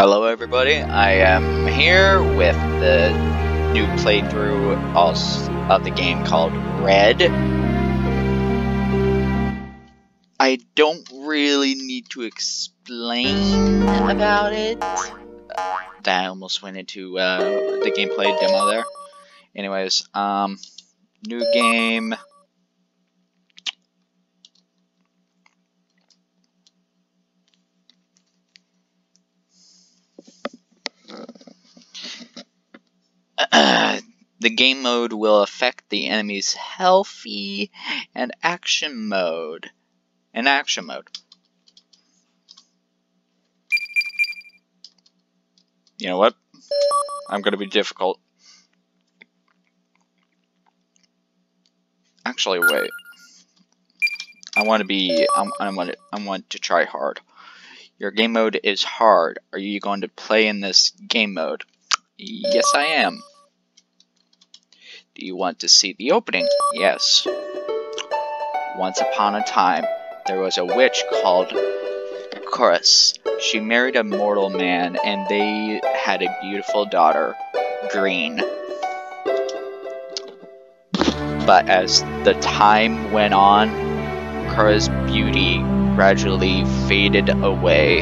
Hello everybody, I am here with the new playthrough of the game called Red. I don't really need to explain about it. I almost went into uh, the gameplay demo there. Anyways, um, new game. The game mode will affect the enemy's healthy and action mode. And action mode. You know what? I'm going to be difficult. Actually, wait. I want to be. I'm, I want. I want to try hard. Your game mode is hard. Are you going to play in this game mode? Yes, I am. Do you want to see the opening? Yes. Once upon a time, there was a witch called Chorus. She married a mortal man, and they had a beautiful daughter, Green. But as the time went on, Kura's beauty gradually faded away.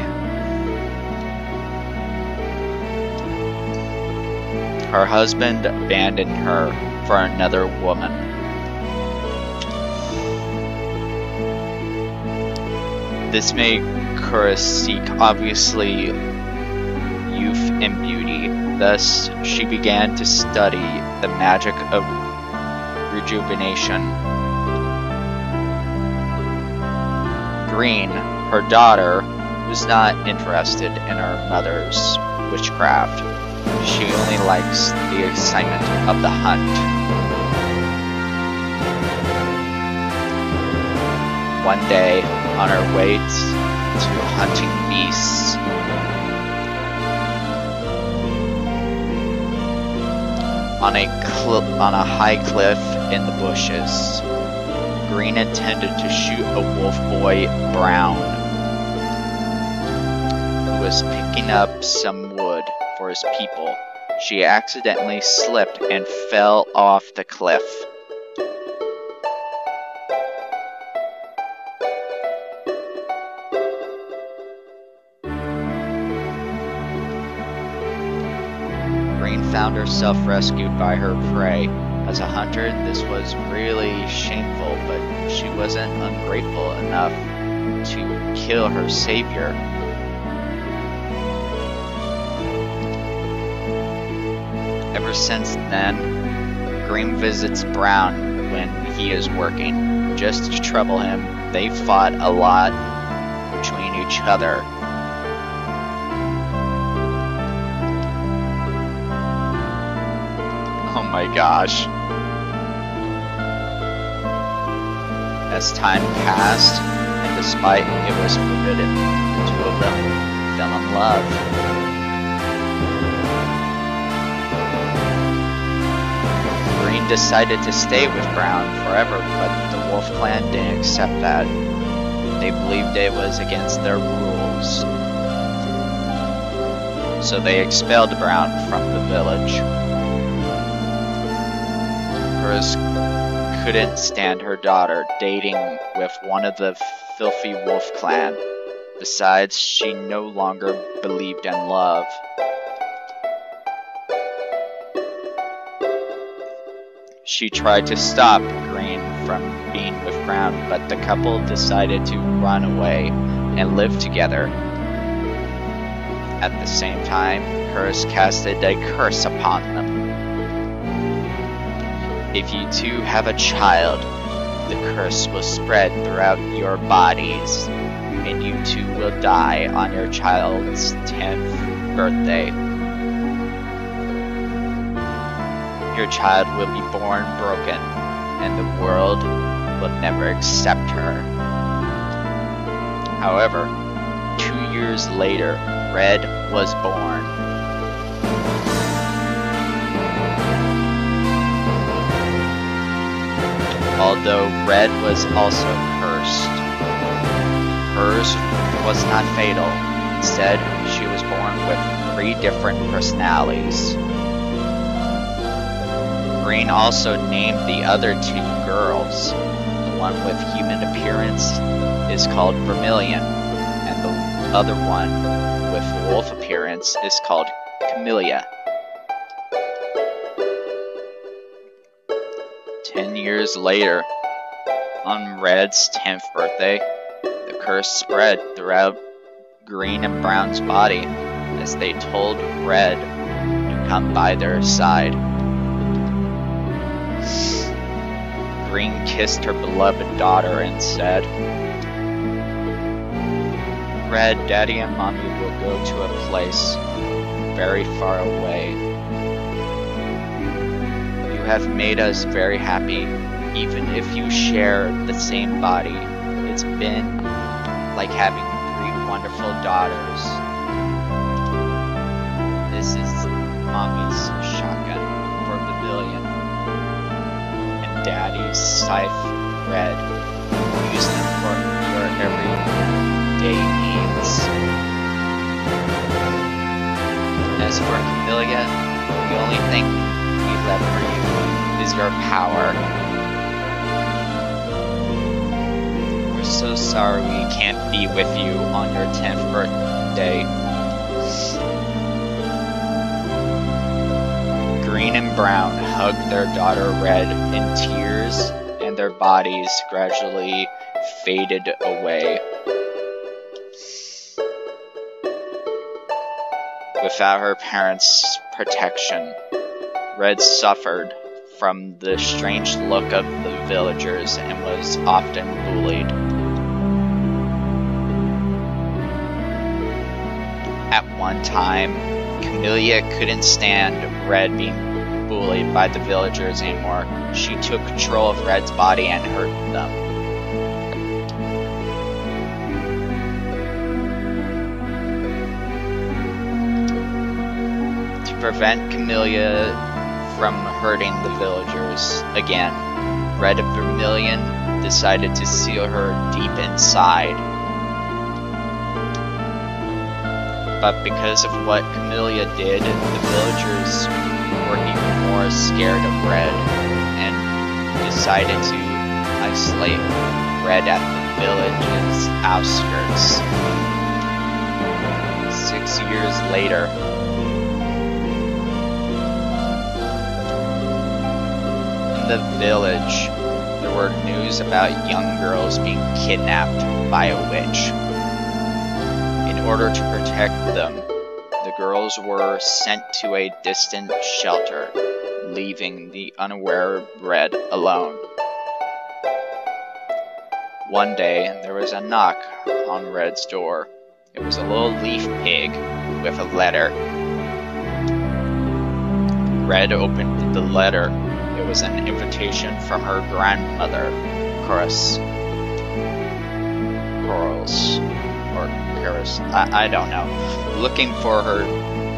Her husband abandoned her for another woman. This made Kura seek obviously youth and beauty. Thus, she began to study the magic of rejuvenation. Green, her daughter, was not interested in her mother's witchcraft. She only likes the excitement of the hunt. One day on our way to hunting beasts. On a on a high cliff in the bushes, Green intended to shoot a wolf boy, Brown, who was picking up some wood for his people. She accidentally slipped and fell off the cliff. Found herself rescued by her prey. As a hunter, this was really shameful, but she wasn't ungrateful enough to kill her savior. Ever since then, Green visits Brown when he is working. Just to trouble him, they fought a lot between each other my gosh. As time passed, and despite it was forbidden, the two of them fell in love. Green decided to stay with Brown forever, but the Wolf Clan didn't accept that. They believed it was against their rules. So they expelled Brown from the village. Chris couldn't stand her daughter dating with one of the filthy wolf clan. Besides, she no longer believed in love. She tried to stop Green from being with Brown, but the couple decided to run away and live together. At the same time, Curse casted a curse upon them. If you two have a child, the curse will spread throughout your bodies, and you two will die on your child's 10th birthday. Your child will be born broken, and the world will never accept her. However, two years later, Red was born. Although Red was also cursed. Hers was not fatal, Instead, she was born with three different personalities. Green also named the other two girls. The one with human appearance is called Vermilion, and the other one with wolf appearance is called Camellia. Ten years later, on Red's 10th birthday, the curse spread throughout Green and Brown's body as they told Red to come by their side. Green kissed her beloved daughter and said, Red, Daddy and Mommy will go to a place very far away. Have made us very happy, even if you share the same body. It's been like having three wonderful daughters. This is Mommy's shotgun for Vermilion, and Daddy's scythe red. Use them for your everyday needs. As for Camellia, the only thing left for you is your power. We're so sorry we can't be with you on your 10th birthday. Green and Brown hugged their daughter Red in tears, and their bodies gradually faded away. Without her parents' protection, Red suffered from the strange look of the villagers and was often bullied. At one time, Camellia couldn't stand Red being bullied by the villagers anymore. She took control of Red's body and hurt them. To prevent Camellia from hurting the villagers again, Red Vermilion decided to seal her deep inside. But because of what Camellia did, the villagers were even more scared of Red and decided to isolate Red at the village's outskirts. Six years later, the village, there were news about young girls being kidnapped by a witch. In order to protect them, the girls were sent to a distant shelter, leaving the unaware Red alone. One day, there was a knock on Red's door. It was a little leaf pig with a letter. Red opened the letter. Was an invitation from her grandmother, Chorus. Corals. Or Chorus. I, I don't know. Looking for her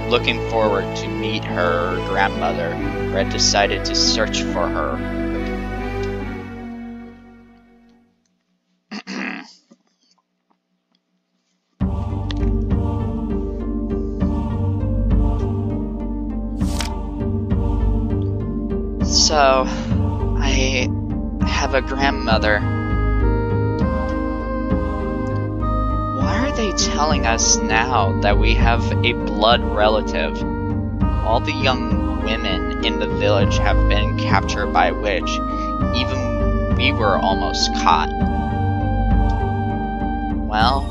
looking forward to meet her grandmother, Red decided to search for her. A grandmother. Why are they telling us now that we have a blood relative? All the young women in the village have been captured by a witch. Even we were almost caught. Well,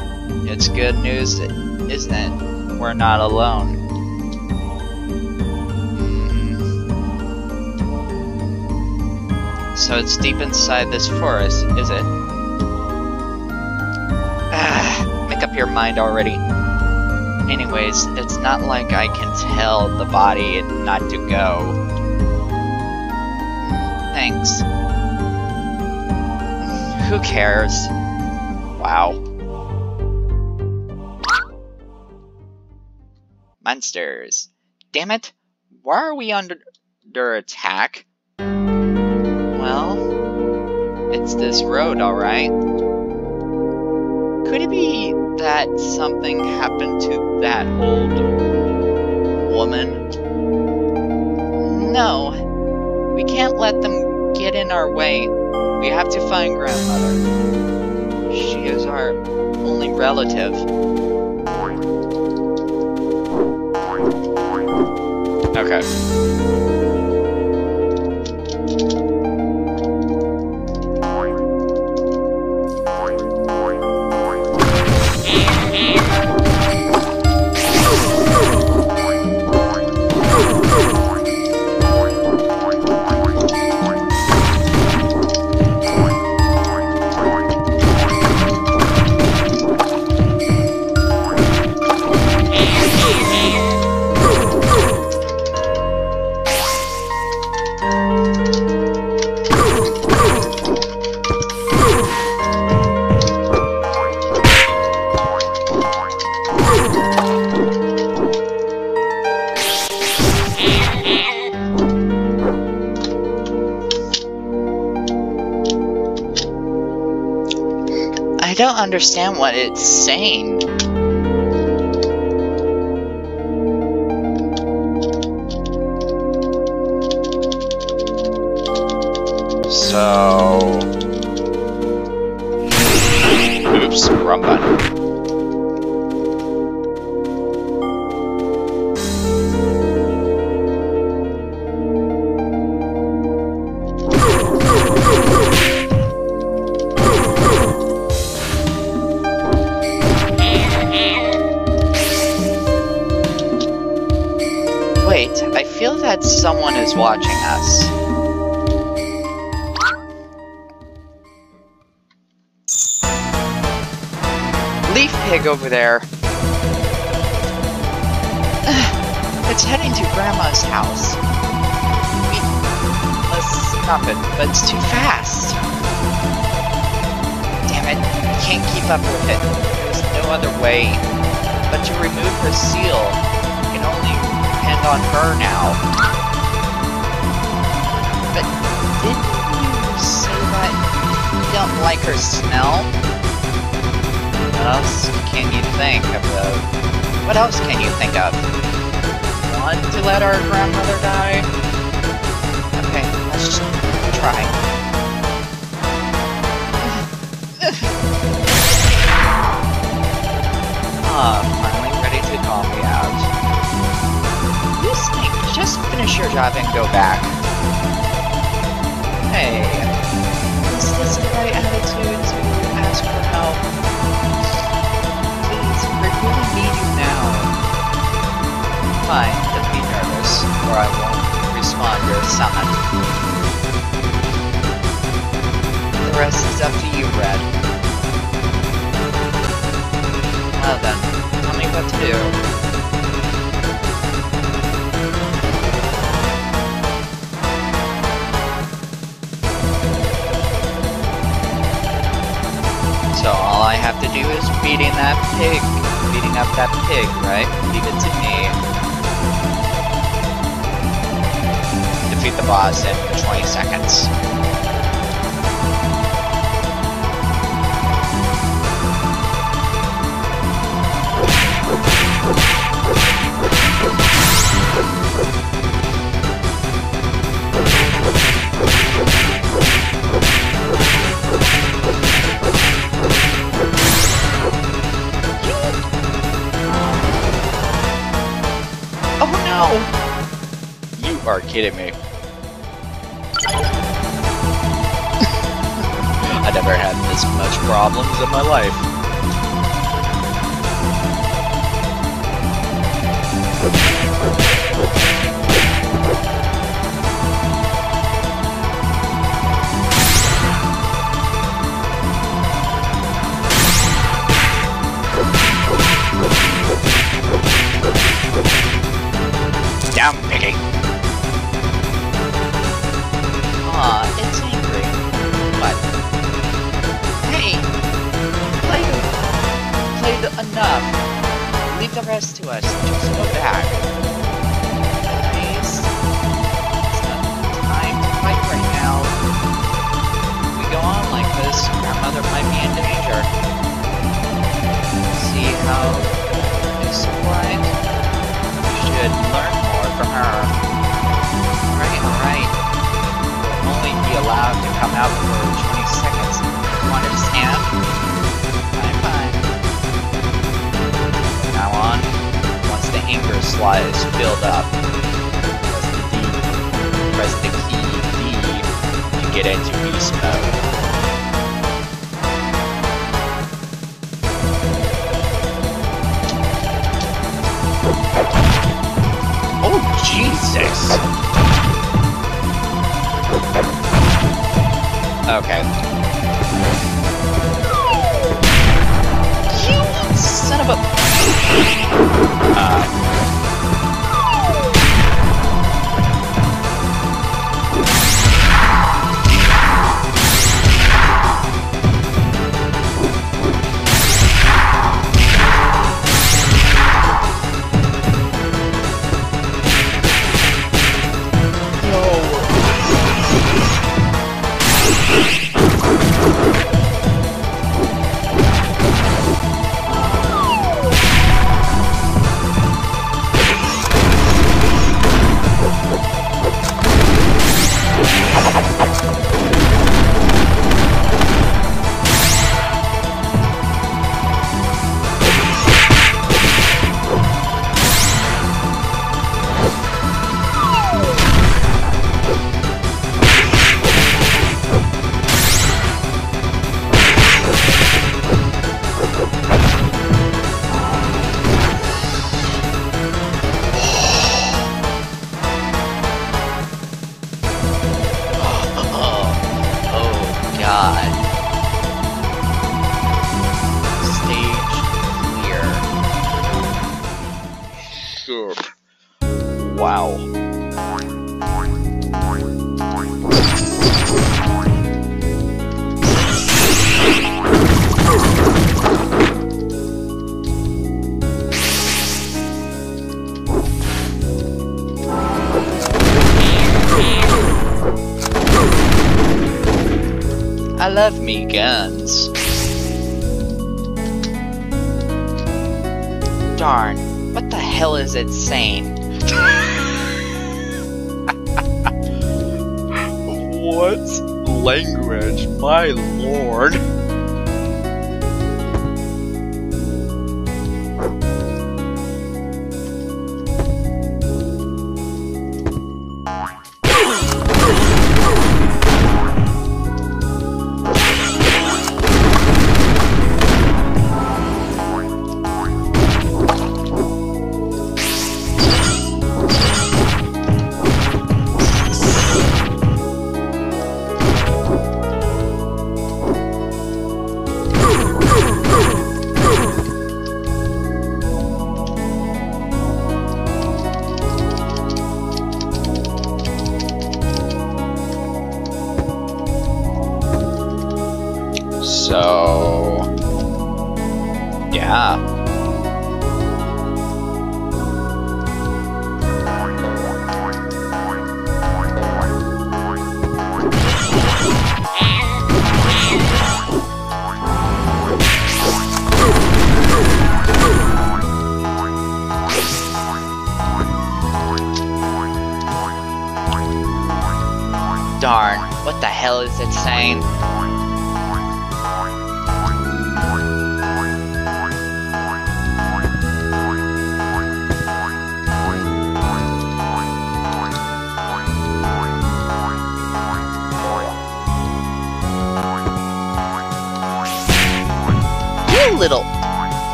it's good news, isn't it? We're not alone. So it's deep inside this forest, is it? Ah, make up your mind already. Anyways, it's not like I can tell the body not to go. Thanks. Who cares? Wow. Monsters. Damn it! Why are we under, under attack? Well, it's this road, alright. Could it be that something happened to that old woman? No, we can't let them get in our way. We have to find grandmother. She is our only relative. Okay. Understand what it's saying. There. it's heading to Grandma's house. Must stop it, but it's too fast. Damn it, can't keep up with it. There's no other way but to remove her seal. We can only depend on her now. But didn't you say that you don't like her smell? What else can you think of. What else can you think of? Want to let our grandmother die? Okay, let's just try. Ah, finally ready to call me out. You think, just finish your job and go back. Fine, don't be nervous, or I won't respond your summon. The rest is up to you, Red. Well then, tell me what to do. So all I have to do is beating that pig, beating up that pig, right? Leave it to me. The boss in 20 seconds. Oh no! You are kidding me. This much problems in my life. there might be in danger. Let's see how this applied. Should learn more from her. Alright, alright. Only be allowed to come out for 20 seconds. You understand? Fine, fine. From now on, once the anger slide is filled up, press the key D to get into beast mode. Jesus! Okay. You son of a... Uh, Darn, what the hell is it saying?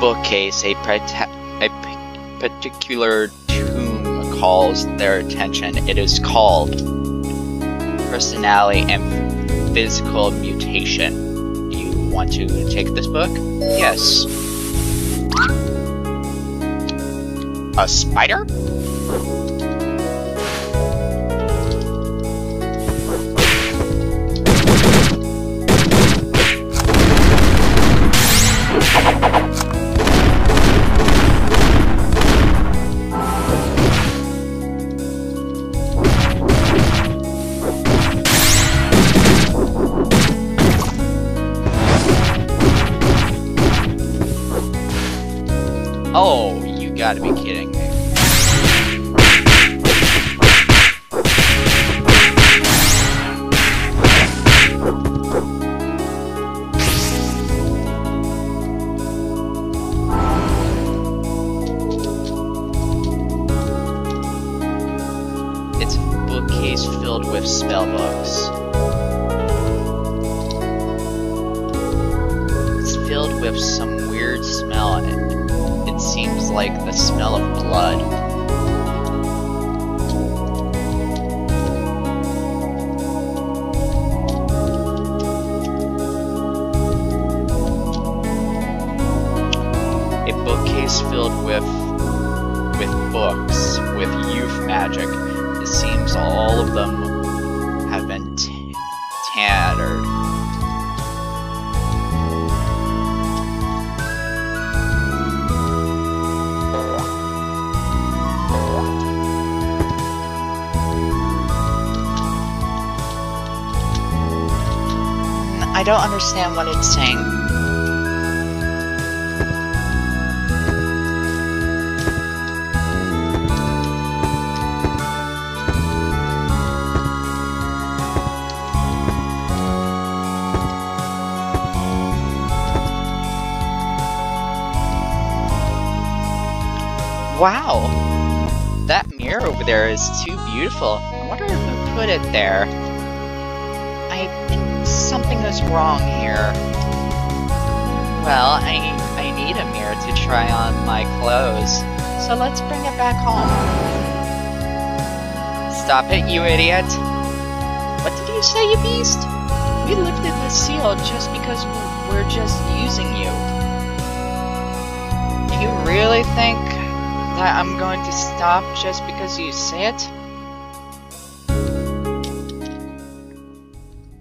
Bookcase, a, a particular tomb calls their attention. It is called Personality and Physical Mutation. Do you want to take this book? Yes. A spider? Don't understand what it's saying. Wow! That mirror over there is too beautiful. I wonder who put it there. Is wrong here. Well, I, I need a mirror to try on my clothes, so let's bring it back home. Stop it, you idiot! What did you say, you beast? We lifted the seal just because we're, we're just using you. Do you really think that I'm going to stop just because you say it?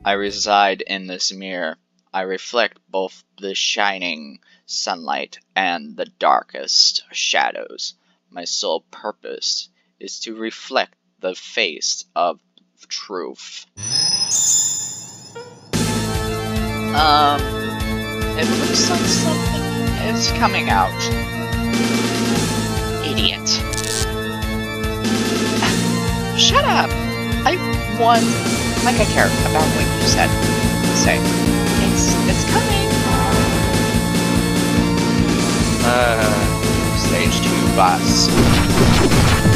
I reside in this mirror. I reflect both the shining sunlight and the darkest shadows. My sole purpose is to reflect the face of truth. Um, it looks like something is coming out. Idiot. Shut up! I want like I care about what you said. Say, it's it's coming. Uh, stage two boss.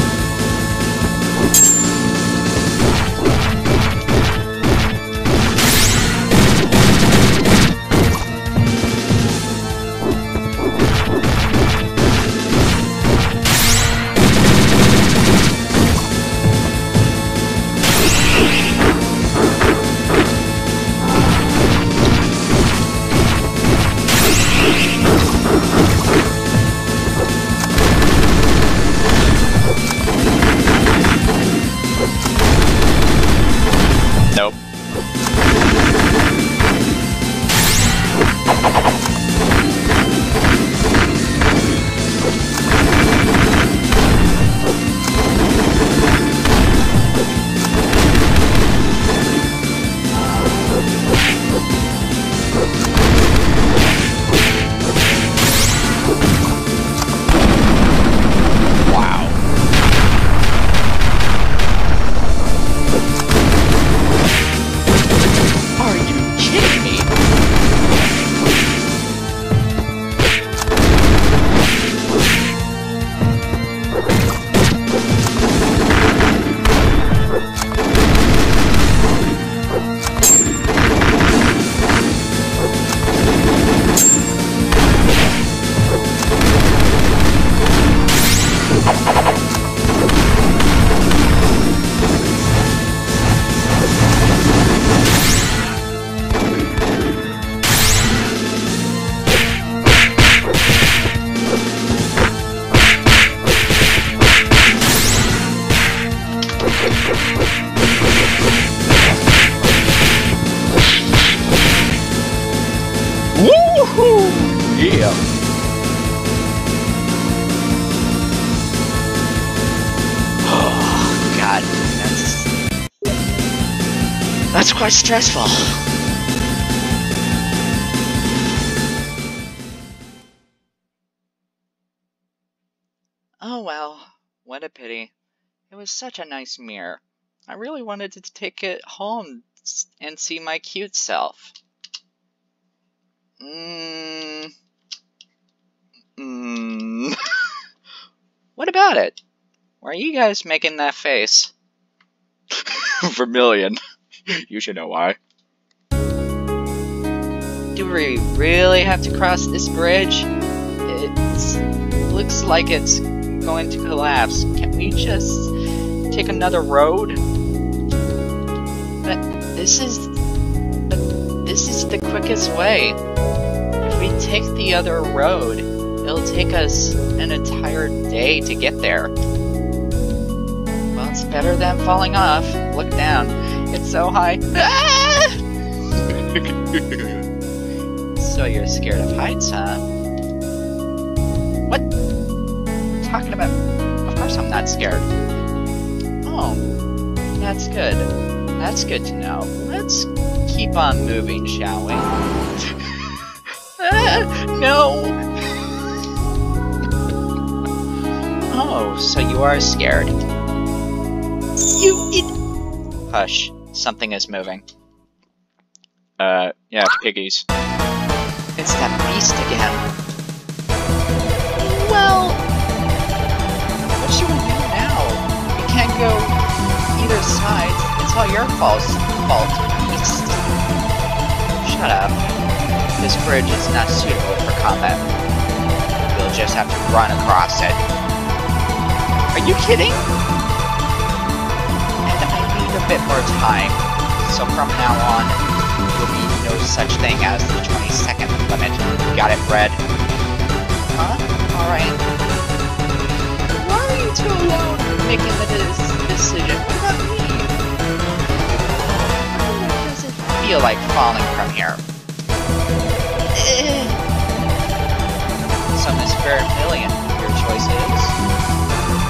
Stressful. Oh well, what a pity. It was such a nice mirror. I really wanted to take it home and see my cute self. Mmm. Mmm. what about it? Why are you guys making that face? Vermilion. you should know why. Do we really have to cross this bridge? It looks like it's going to collapse. Can we just take another road? But this is this is the quickest way. If we take the other road, it'll take us an entire day to get there. Well, it's better than falling off. Look down. It's so high. so you're scared of heights, huh? What? Talking about? Of course I'm not scared. Oh, that's good. That's good to know. Let's keep on moving, shall we? no! oh, so you are scared. You it. Hush. Something is moving. Uh, yeah, piggies. It's that beast again. Well, what should we do now? We can't go either side. It's all your fault. Fault, beast. Shut up. This bridge is not suitable for combat. We'll just have to run across it. Are you kidding? Bit more time. So from now on, there will be no such thing as the 20 second limit. Got it, Fred? Huh? Alright. Why are you two alone making the decision? What about me? It feel like falling from here? So, Miss Vermilion, your choice is?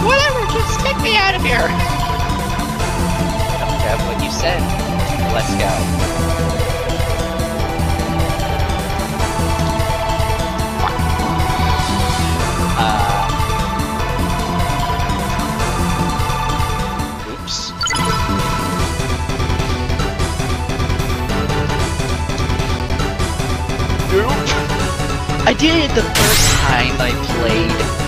Whatever, just take me out of here! Don't what you said. Let's go. Uh. I did it the first time I played.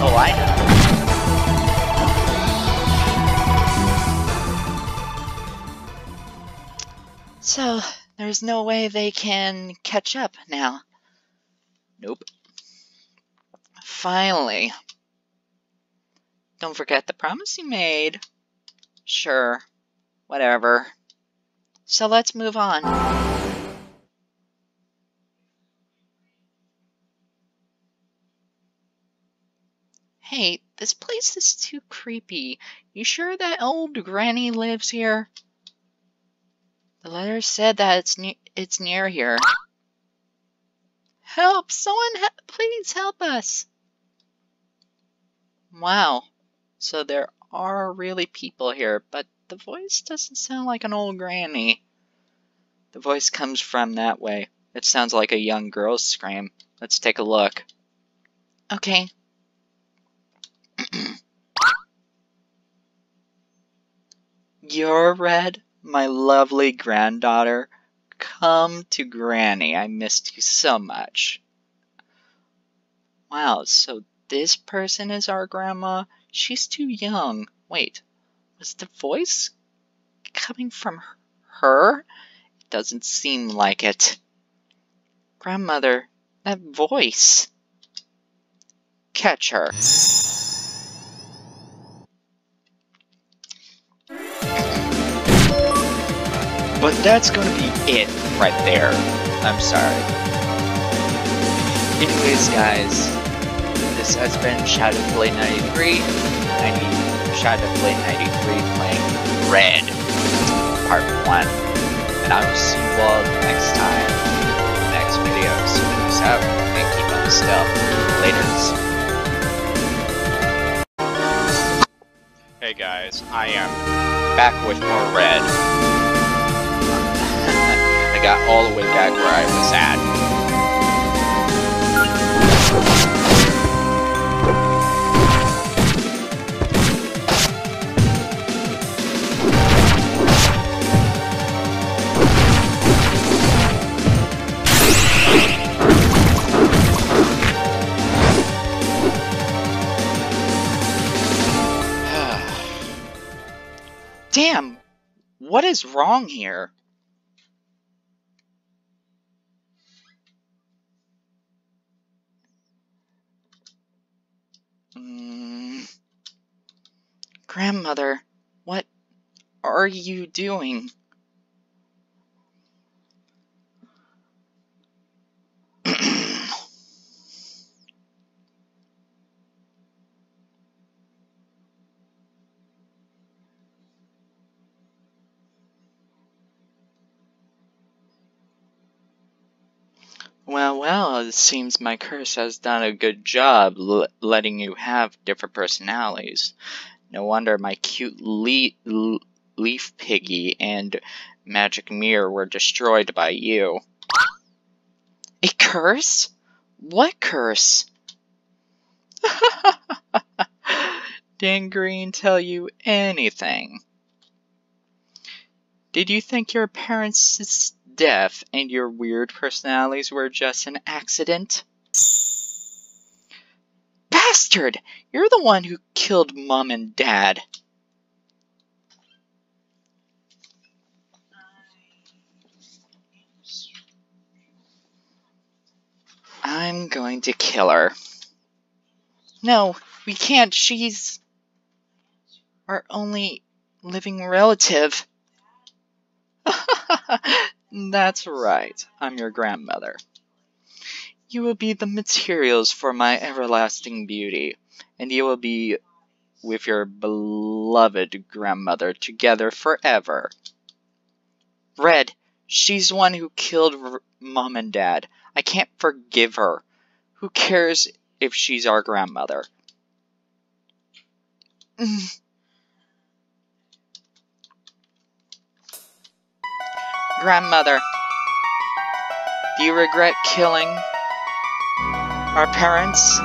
Oh, I know. So, there's no way they can catch up now. Nope. Finally. Don't forget the promise you made. Sure. Whatever. So let's move on. Hey, this place is too creepy. You sure that old granny lives here? The letter said that it's ne- it's near here. Help! Someone, he- please help us! Wow. So there are really people here, but the voice doesn't sound like an old granny. The voice comes from that way. It sounds like a young girl's scream. Let's take a look. Okay. You're Red, my lovely granddaughter. Come to Granny. I missed you so much. Wow, so this person is our grandma? She's too young. Wait, was the voice coming from her? It doesn't seem like it. Grandmother, that voice. Catch her. But that's gonna be it right there. I'm sorry. Anyways, guys, this has been Shadow Blade 93. 90, Shadow Blade 93 playing Red, Part 1. And I will see you all next time, next video. So peace out, and keep on the stealth. Laters. Hey guys, I am back with more Red. Got all the way back where I was at. Damn! What is wrong here? Mm. Grandmother, what are you doing? Well, well, it seems my curse has done a good job letting you have different personalities. No wonder my cute le leaf piggy and magic mirror were destroyed by you. A curse? What curse? Didn't Green tell you anything? Did you think your parents' death and your weird personalities were just an accident? Bastard! You're the one who killed mom and dad. I'm going to kill her. No, we can't. She's our only living relative. That's right, I'm your grandmother. You will be the materials for my everlasting beauty, and you will be with your beloved grandmother together forever. Red, she's the one who killed R mom and dad. I can't forgive her. Who cares if she's our grandmother? Mm. Grandmother, do you regret killing our parents?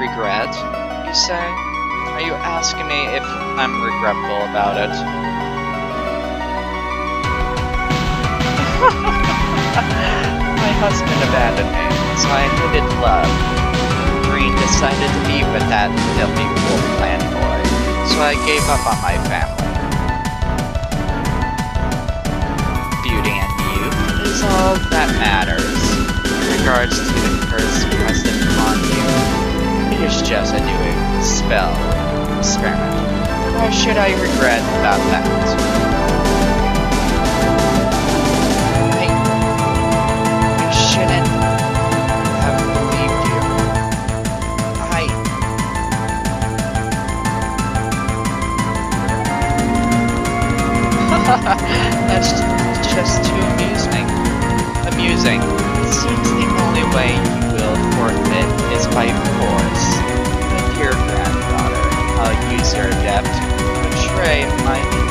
Regret, you say? Are you asking me if I'm regretful about it? My husband abandoned me, so I hated love. Green decided to be with that filthy wolf clan boy, so I gave up on my family. Beauty and youth is all that matters. Regards to the curse present upon you, it is just a new spell experiment. Why should I regret about that? I, I shouldn't have believed you. I... That's just too amusing amusing. It seems the only way you will forfeit is by force. Dear granddaughter, I'll use your to betray my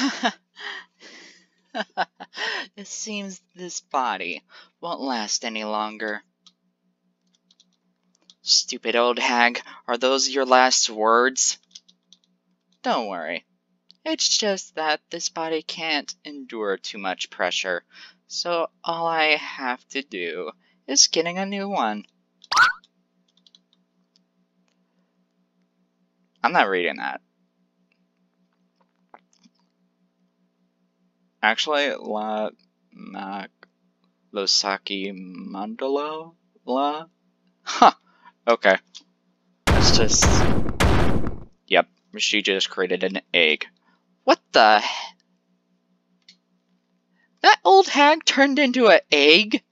it seems this body won't last any longer. Stupid old hag, are those your last words? Don't worry. It's just that this body can't endure too much pressure, so all I have to do is getting a new one. I'm not reading that. Actually, La Mac Losaki Mandalo? La? Huh. Okay. That's just. Yep, she just created an egg. What the? That old hag turned into an egg?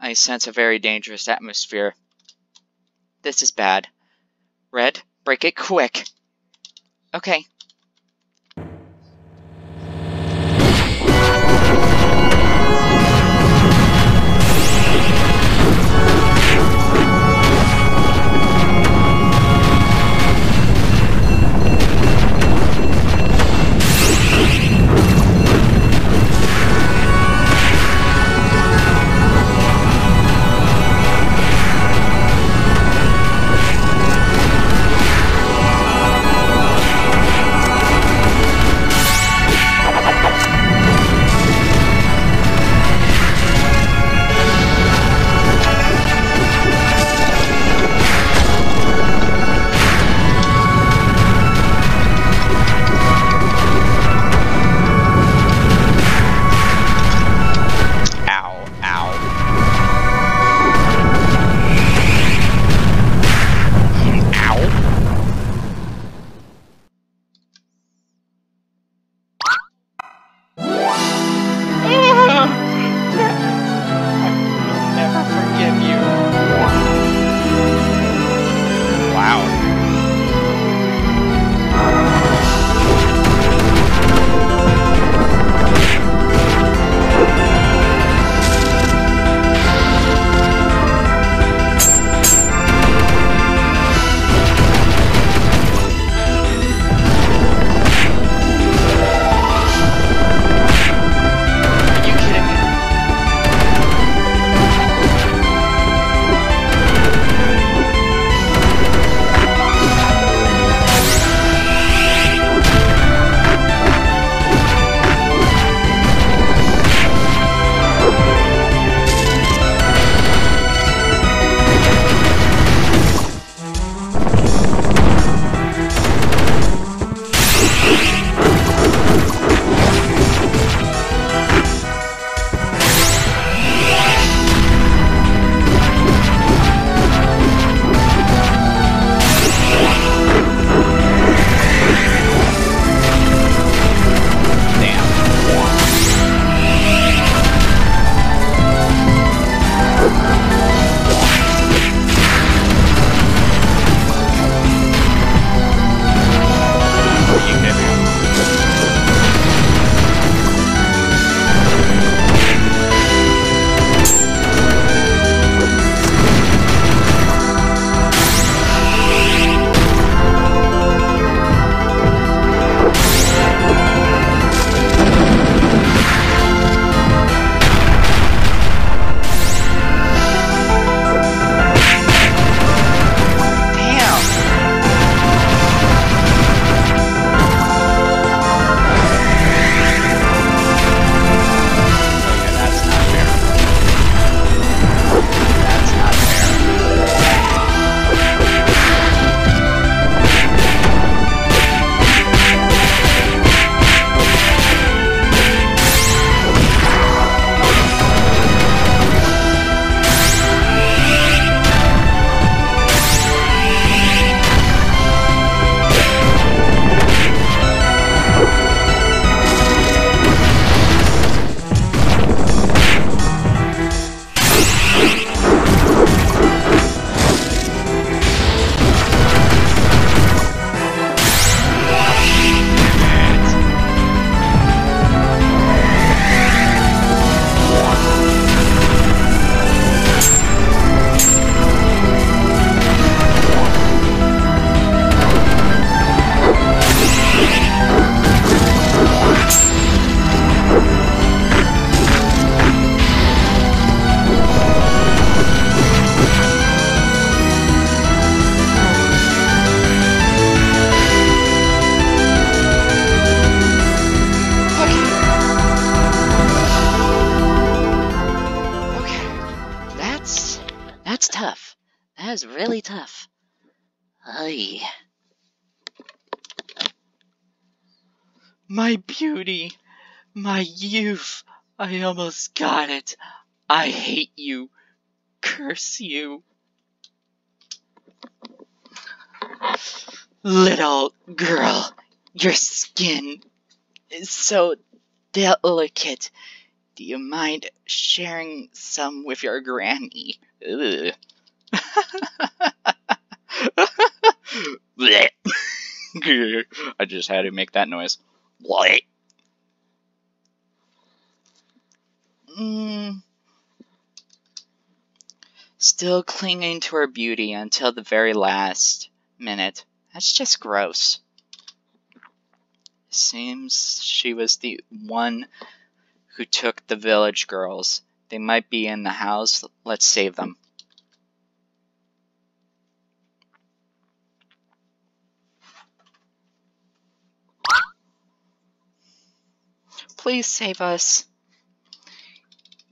I sense a very dangerous atmosphere. This is bad. Red, break it quick. Okay. Beauty, my youth, I almost got it. I hate you. Curse you. Little girl, your skin is so delicate. Do you mind sharing some with your granny? I just had to make that noise. Mm. Still clinging to her beauty until the very last minute. That's just gross. Seems she was the one who took the village girls. They might be in the house. Let's save them. Please save us.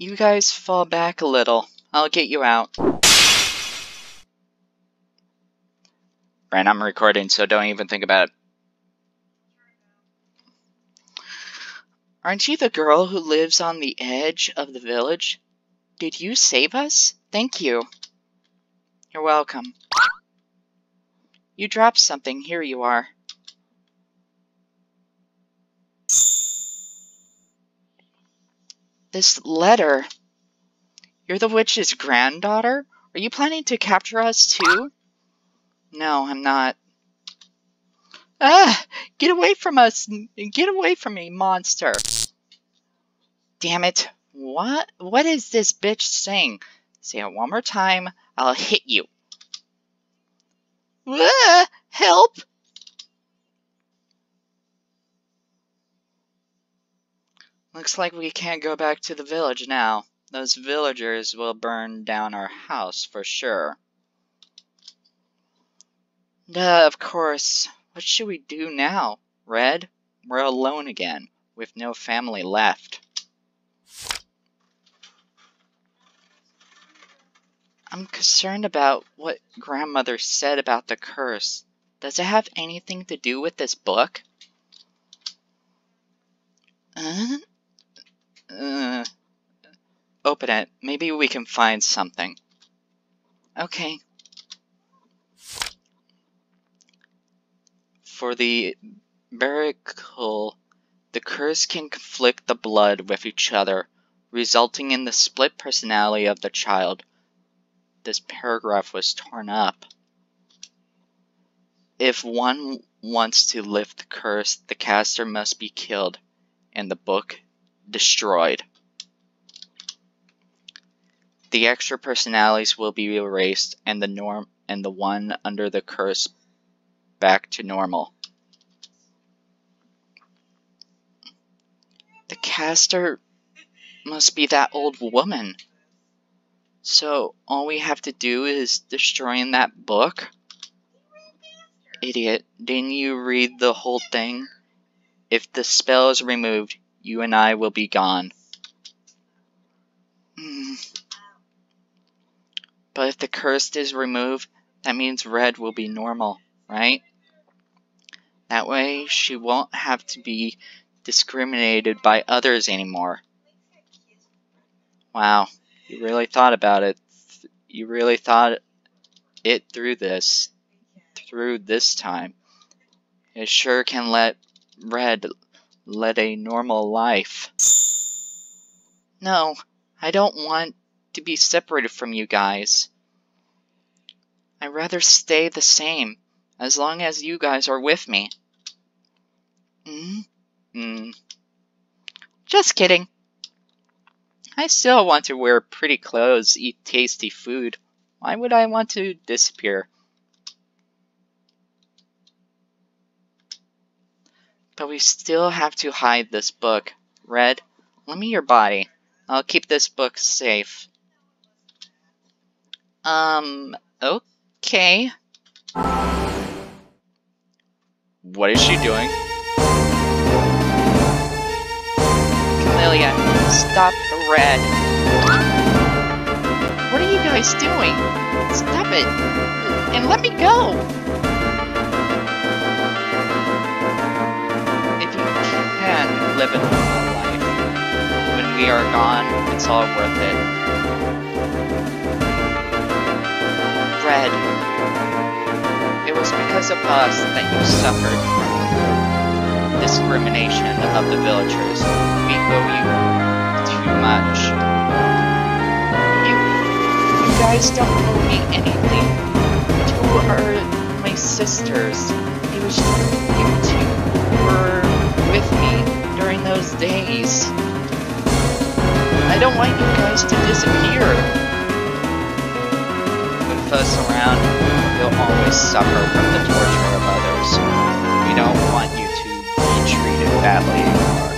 You guys fall back a little. I'll get you out. Brand, I'm recording, so don't even think about it. Aren't you the girl who lives on the edge of the village? Did you save us? Thank you. You're welcome. You dropped something. Here you are. This letter. You're the witch's granddaughter? Are you planning to capture us too? No, I'm not. Ah! Get away from us! Get away from me, monster! Damn it. What? What is this bitch saying? Say it one more time, I'll hit you. Ah, help! Looks like we can't go back to the village now. Those villagers will burn down our house for sure. Duh, of course. What should we do now, Red? We're alone again, with no family left. I'm concerned about what grandmother said about the curse. Does it have anything to do with this book? Uh, uh, open it. Maybe we can find something. Okay. For the Baracle, the curse can conflict the blood with each other, resulting in the split personality of the child. This paragraph was torn up. If one wants to lift the curse, the caster must be killed, and the book destroyed. The extra personalities will be erased, and the norm and the one under the curse back to normal. The caster must be that old woman. So all we have to do is destroying that book? Idiot, didn't you read the whole thing? If the spell is removed, you and I will be gone. But if the curse is removed, that means Red will be normal, right? That way, she won't have to be discriminated by others anymore. Wow, you really thought about it. You really thought it through this, through this time. It sure can let Red lead a normal life. No, I don't want to be separated from you guys. I'd rather stay the same, as long as you guys are with me. Mm? Mm. Just kidding. I still want to wear pretty clothes, eat tasty food. Why would I want to disappear? But we still have to hide this book. Red, lend me your body. I'll keep this book safe. Um, okay. What is she doing? Camellia, stop Red. What are you guys doing? Stop it! And let me go! Live a normal life, when we are gone, it's all worth it. Red, it was because of us that you suffered discrimination of the villagers. We owe you too much. You, you guys don't owe me anything. You are my sisters. It was you two were with me during those days. I don't want you guys to disappear. With us around, you'll always suffer from the torture of others. We don't want you to be treated badly anymore.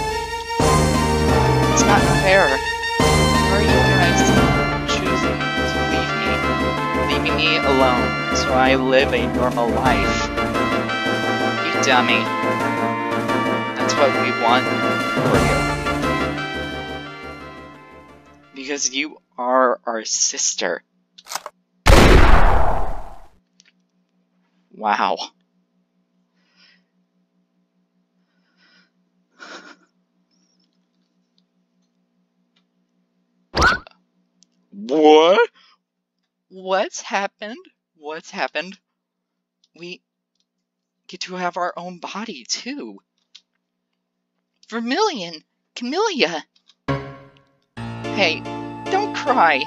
It's not fair. Why are you guys choosing to leave me? Leaving me alone so I live a normal life. You dummy. That's what we want for you. Because you are our sister. Wow. What? What's happened? What's happened? We get to have our own body too. Vermilion! Camellia! Hey, don't cry.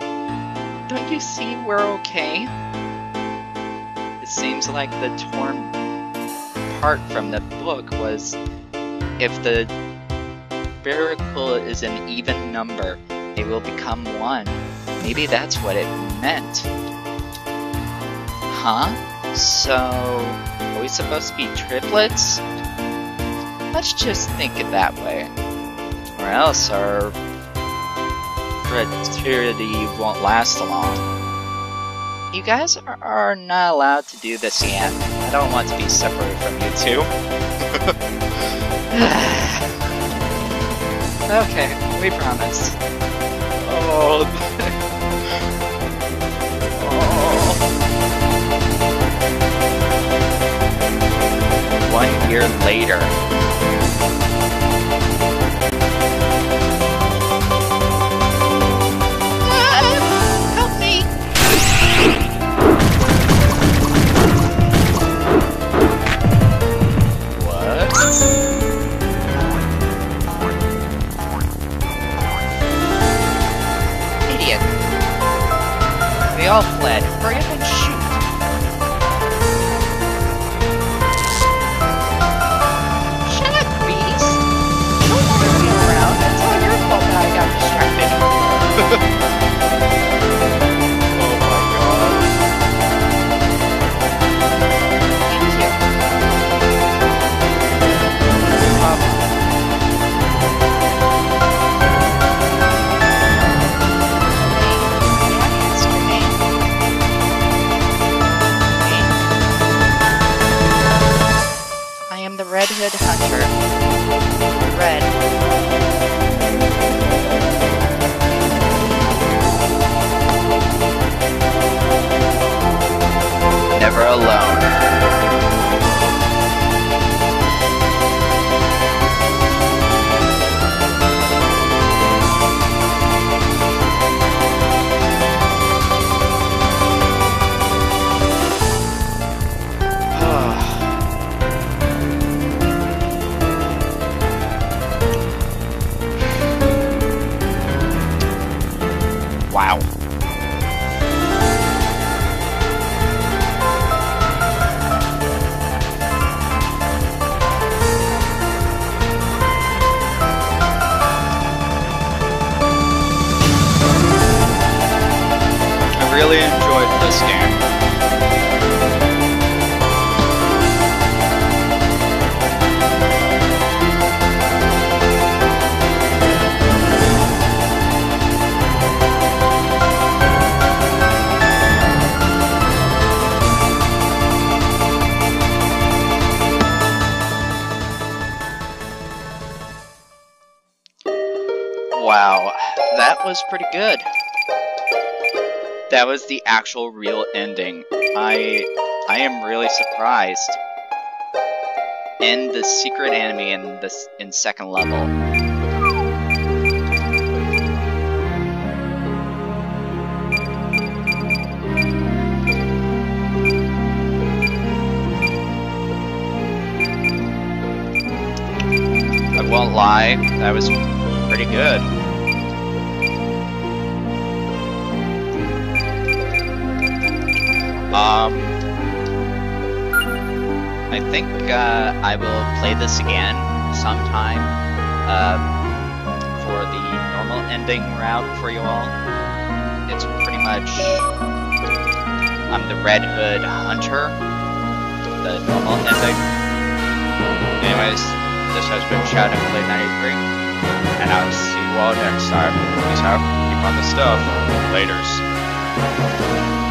Don't you see we're okay? It seems like the torn part from the book was if the miracle is an even number, they will become one. Maybe that's what it meant. Huh? So, are we supposed to be triplets? Let's just think it that way. Or else our fraternity won't last long. You guys are, are not allowed to do this yet. I don't want to be separated from you two. okay, we promise. Oh. oh. One year later. Really enjoyed this game. Wow, that was pretty good. That was the actual real ending. I I am really surprised. In the secret enemy in this in second level. I won't lie, that was pretty good. Um, I think uh, I will play this again sometime um, for the normal ending route for you all. It's pretty much I'm the Red Hood Hunter, the normal ending. Anyways, this has been Shadow Blade 93, and I'll see you all next time. Peace out, keep on the stuff. Laters.